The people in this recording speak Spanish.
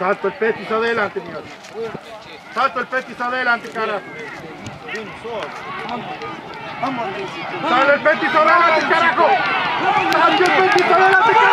Salto el petis adelante, mira. Salto el petis adelante, carajo. Sale el petiso adelante, carajo. Salto el petiso adelante, carajo.